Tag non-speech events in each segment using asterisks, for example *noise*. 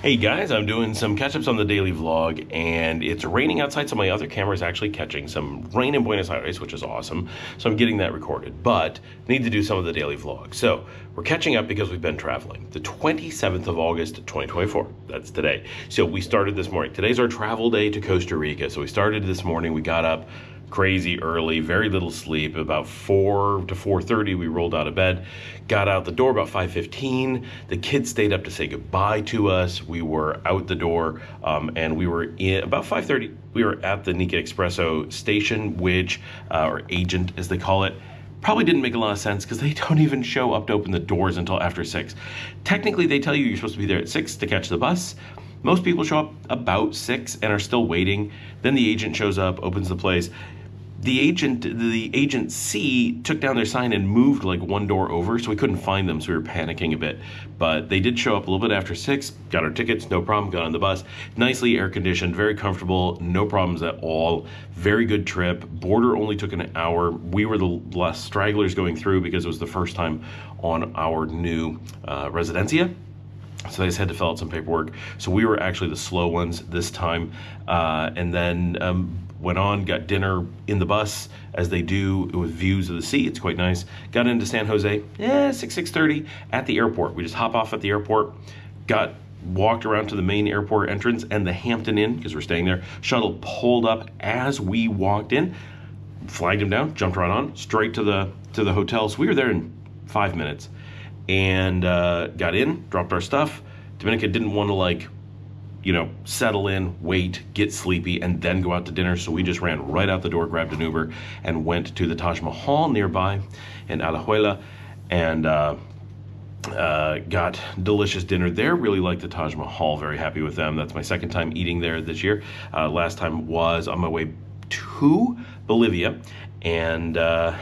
Hey guys, I'm doing some catch-ups on the daily vlog, and it's raining outside, so my other camera is actually catching some rain in Buenos Aires, which is awesome. So I'm getting that recorded, but need to do some of the daily vlog. So we're catching up because we've been traveling. The 27th of August, 2024. That's today. So we started this morning. Today's our travel day to Costa Rica. So we started this morning. We got up crazy early, very little sleep. About 4 to 4.30, we rolled out of bed, got out the door about 5.15. The kids stayed up to say goodbye to us. We were out the door, um, and we were in, about 5.30, we were at the Nica Expreso station, which, uh, or agent as they call it, probably didn't make a lot of sense because they *laughs* don't even show up to open the doors until after 6. Technically, they tell you you're supposed to be there at 6 to catch the bus. Most people show up about 6 and are still waiting. Then the agent shows up, opens the place the agent the agent C took down their sign and moved like one door over so we couldn't find them so we were panicking a bit. But they did show up a little bit after six got our tickets no problem got on the bus. Nicely air conditioned very comfortable no problems at all. Very good trip. Border only took an hour. We were the last stragglers going through because it was the first time on our new uh, residencia so they just had to fill out some paperwork. So we were actually the slow ones this time. Uh, and then um, went on, got dinner in the bus, as they do with views of the sea. It's quite nice. Got into San Jose, yeah, 6, 6.30 at the airport. We just hop off at the airport, got walked around to the main airport entrance and the Hampton Inn, because we're staying there. Shuttle pulled up as we walked in, flagged him down, jumped right on, straight to the to the hotel. So we were there in five minutes and uh, got in, dropped our stuff. Dominica didn't want to like you know, settle in, wait, get sleepy, and then go out to dinner. So we just ran right out the door, grabbed an Uber, and went to the Taj Mahal nearby in Alajuela and uh, uh, got delicious dinner there. Really liked the Taj Mahal, very happy with them. That's my second time eating there this year. Uh, last time was on my way to Bolivia and uh,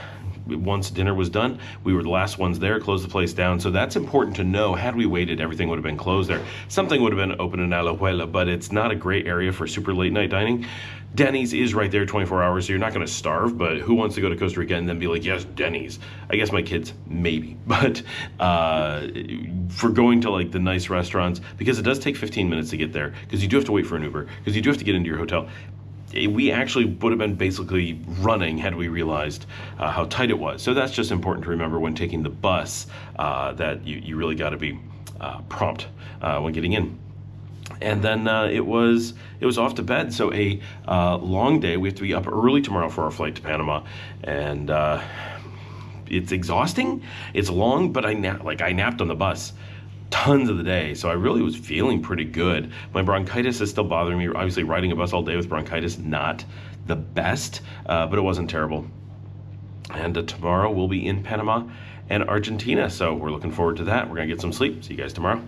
once dinner was done, we were the last ones there, closed the place down. So that's important to know. Had we waited, everything would have been closed there. Something would have been open in Alajuela, but it's not a great area for super late night dining. Denny's is right there 24 hours, so you're not going to starve, but who wants to go to Costa Rica and then be like, yes, Denny's? I guess my kids, maybe. *laughs* But uh, for going to like the nice restaurants, because it does take 15 minutes to get there, because you do have to wait for an Uber, because you do have to get into your hotel we actually would have been basically running had we realized uh, how tight it was. So that's just important to remember when taking the bus uh, that you, you really got to be uh, prompt uh, when getting in. And then uh, it was it was off to bed. So a uh, long day. We have to be up early tomorrow for our flight to Panama, and it's exhausting. It's long, but I nap like I napped on the bus tons of the day. So I really was feeling pretty good. My bronchitis is still bothering me. Obviously, riding a bus all day with bronchitis, not the best, uh, but it wasn't terrible. And uh, tomorrow we'll be in Panama and Argentina. So we're looking forward to that. We're going to get some sleep. See you guys tomorrow.